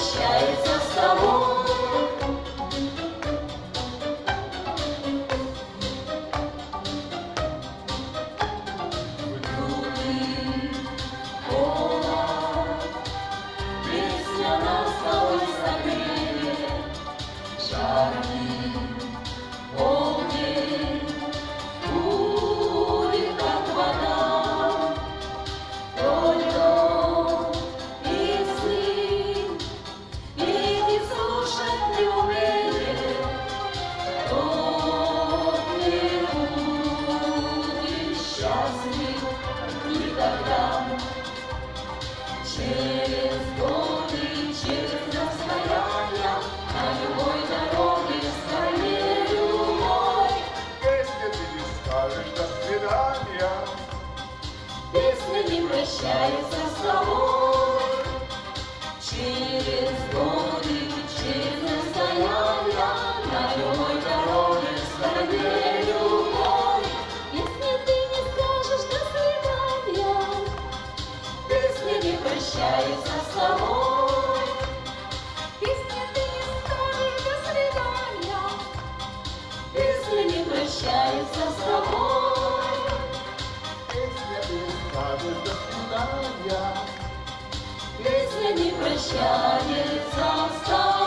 прощается с тобой. разлив никогда. Через годы, через расстояние, на любой дороге в стране любой. Если ты не до свидания, песня не прощается с тобой. Прощается с тобой. Если ты не скажешь до свидания, песня не прощается с тобой. если ты не скажешь до свидания, Песня не прощается с тобой.